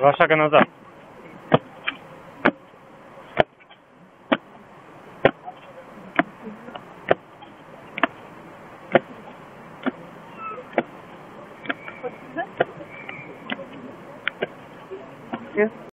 Vas a que nos da.